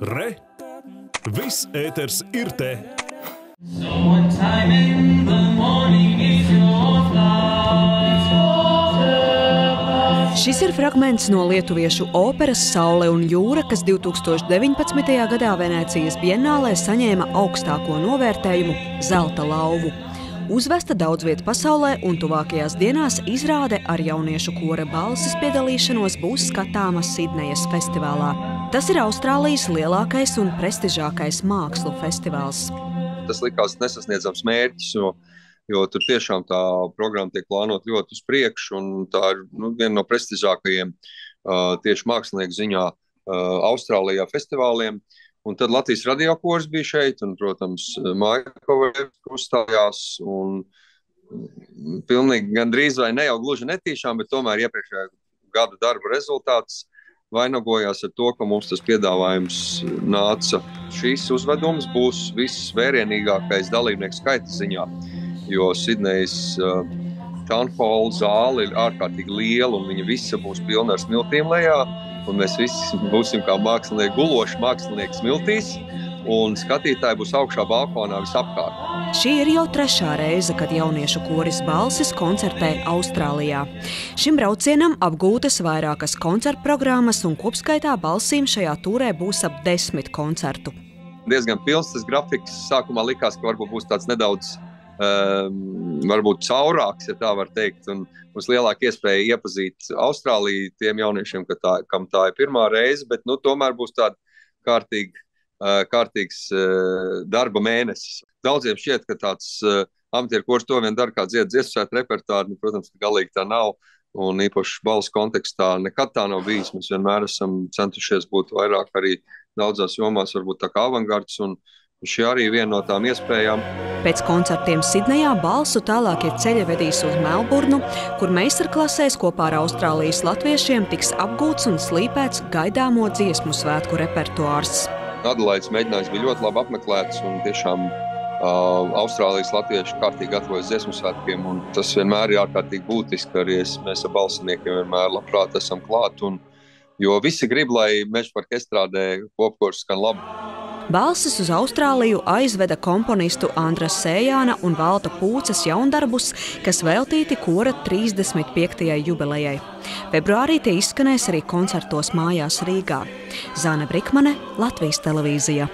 Re! Viss ēters ir te! Šis ir fragments no lietuviešu operas Saule un jūra, kas 2019. gadā Venecijas bienālē saņēma augstāko novērtējumu Zelta lauvu. Uzvesta daudz vietu pasaulē, un tuvākajās dienās izrāde ar jauniešu kora balsis piedalīšanos būs skatāma Sidnejas festivālā. Tas ir Austrālijas lielākais un prestižākais mākslu festivāls. Tas likās nesasniedzams mērķis, jo, jo tur tiešām tā programma tiek plānota ļoti uz priekšu, tā ir nu, viena no prestižākajiem uh, tieši mākslinieku ziņā uh, Austrālijā festivāliem. Un tad Latvijas radiokors bija šeit, un, protams, Maikls uzstājās. Un, pilnīgi gandrīz vai ne jau gluži netīšām, bet tomēr iepriekšējā gada darba rezultāts vainagojās ar to, ka mums tas piedāvājums nāca. Šīs uzvedums būs viss vērienīgākais dalībnieku skaita ziņā, jo Sidnejas uh, Town Hall zāle ir ārkārtīgi liela un viņa visa būs pilna ar smiltīm lejā mēs visi būsim kā mākslinieki, guloši mākslinieki smiltīs, un skatītāji būs augšā balkonā visapkārt. Šī ir jau trešā reize, kad jauniešu koris balsis koncertē Austrālijā. Šim braucienam apgūtas vairākas koncertu programmas, un kopskaitā balsīm šajā tūrē būs ap desmit koncertu. Diezgan pilns tas grafiks. Sākumā likās, ka varbūt būs tāds nedaudz um, varbūt caurāks, ja tā var teikt, un mums lielāka iespēja iepazīt Austrāliju tiem jauniešiem, tā, kam tā ir pirmā reize, bet nu, tomēr būs tāda kārtīga, kārtīgs uh, darba mēnesis. Daudziem šķiet, ka tāds uh, amatieru kurs to vien dara kā dzied dziesmu repertuāru, nu, protams, ka galīgi tā nav. Un īpaši balss kontekstā nekad tā nav bijis. Mēs vienmēr esam centušies būt vairāk arī daudzās jomās, varbūt tā kā avangards. Šī arī ir viena no tām iespējām. Pēc koncertiem Sidnejā balsu tālākie ceļi vedīs uz Melburnu, kur meistarklasēs kopā ar Austrālijas latviešiem tiks apgūts un slīpēts gaidāmo dziesmu svētku repertuārs. Adelaides mēģinājums bija ļoti labi apmeklēts un tiešām uh, Austrālijas latvieši kārtīgi gatavojas dziesmu svētkiem. Tas vienmēr ir ārkārtīgi būtiski, arī es, mēs ar balsiniekiem vienmēr labprāt esam klāt. Un, jo visi grib, lai meža parka estrādē kopkurs skan labi. Balsis uz Austrāliju aizveda komponistu Andra Sējāna un Valta Pūces jaundarbus, kas veltīti kora 35. jubilejai. Februārī tie izskanēs arī koncertos mājās Rīgā. Zāne Brikmane, Latvijas televīzija.